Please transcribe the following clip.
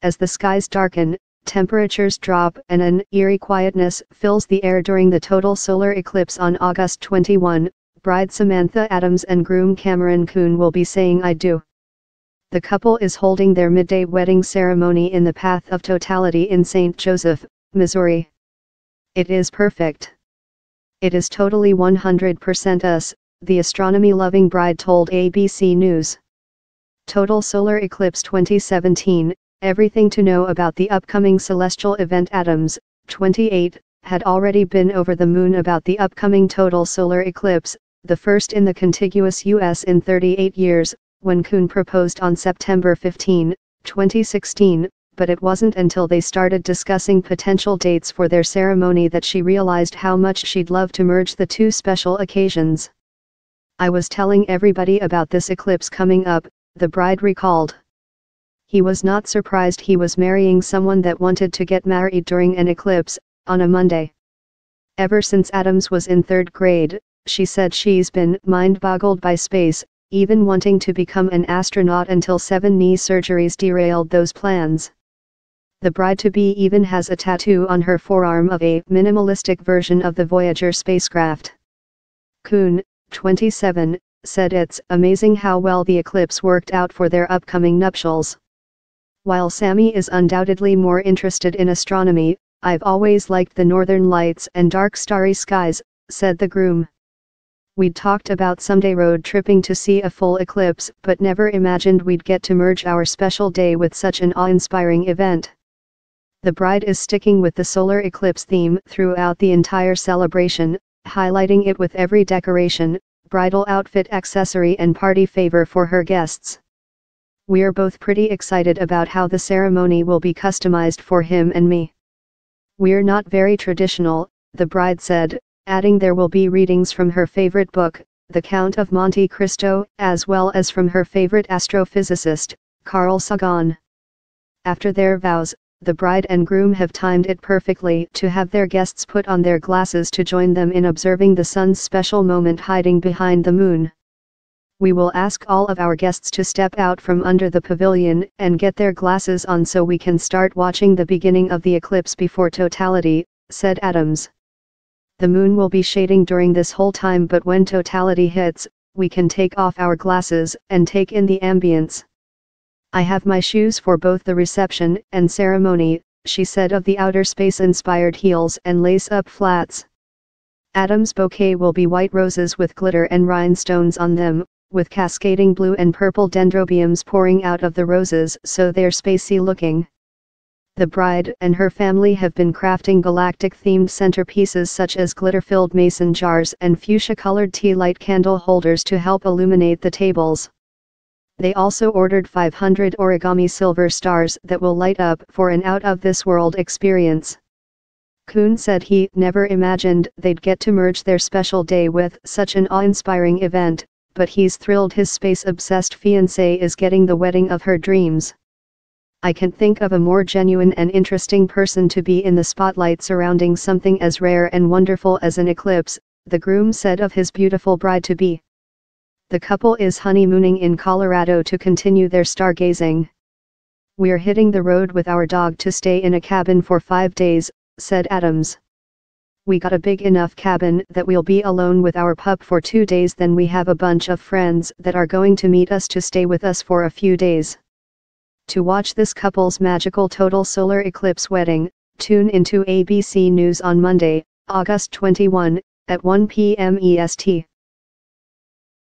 As the skies darken, temperatures drop and an eerie quietness fills the air during the total solar eclipse on August 21, bride Samantha Adams and groom Cameron Kuhn will be saying I do. The couple is holding their midday wedding ceremony in the Path of Totality in St. Joseph, Missouri. It is perfect. It is totally 100% us, the astronomy loving bride told ABC News. Total Solar Eclipse 2017 Everything to know about the upcoming celestial event Adams, 28, had already been over the moon about the upcoming total solar eclipse, the first in the contiguous U.S. in 38 years, when Kuhn proposed on September 15, 2016, but it wasn't until they started discussing potential dates for their ceremony that she realized how much she'd love to merge the two special occasions. I was telling everybody about this eclipse coming up, the bride recalled. He was not surprised he was marrying someone that wanted to get married during an eclipse, on a Monday. Ever since Adams was in third grade, she said she's been mind boggled by space, even wanting to become an astronaut until seven knee surgeries derailed those plans. The bride-to-be even has a tattoo on her forearm of a minimalistic version of the Voyager spacecraft. Kuhn, 27, said it's amazing how well the eclipse worked out for their upcoming nuptials. While Sammy is undoubtedly more interested in astronomy, I've always liked the northern lights and dark starry skies, said the groom. We'd talked about someday road tripping to see a full eclipse but never imagined we'd get to merge our special day with such an awe-inspiring event. The bride is sticking with the solar eclipse theme throughout the entire celebration, highlighting it with every decoration, bridal outfit accessory and party favor for her guests. We're both pretty excited about how the ceremony will be customized for him and me. We're not very traditional, the bride said, adding there will be readings from her favorite book, The Count of Monte Cristo, as well as from her favorite astrophysicist, Carl Sagan. After their vows, the bride and groom have timed it perfectly to have their guests put on their glasses to join them in observing the sun's special moment hiding behind the moon. We will ask all of our guests to step out from under the pavilion and get their glasses on so we can start watching the beginning of the eclipse before totality, said Adams. The moon will be shading during this whole time but when totality hits, we can take off our glasses and take in the ambience. I have my shoes for both the reception and ceremony, she said of the outer space inspired heels and lace up flats. Adam's bouquet will be white roses with glitter and rhinestones on them, with cascading blue and purple dendrobiums pouring out of the roses so they're spacey looking. The bride and her family have been crafting galactic-themed centerpieces such as glitter-filled mason jars and fuchsia-colored tea light candle holders to help illuminate the tables. They also ordered 500 origami silver stars that will light up for an out-of-this-world experience. Kuhn said he never imagined they'd get to merge their special day with such an awe-inspiring event, but he's thrilled his space-obsessed fiancée is getting the wedding of her dreams. I can think of a more genuine and interesting person to be in the spotlight surrounding something as rare and wonderful as an eclipse, the groom said of his beautiful bride-to-be. The couple is honeymooning in Colorado to continue their stargazing. We're hitting the road with our dog to stay in a cabin for five days, said Adams. We got a big enough cabin that we'll be alone with our pup for two days then we have a bunch of friends that are going to meet us to stay with us for a few days. To watch this couple's magical total solar eclipse wedding, tune into ABC News on Monday, August 21, at 1 p.m. EST.